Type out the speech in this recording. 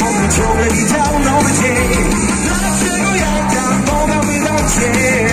보면 조금이 다운 오르지 나 최고야 다 뭐가 위로지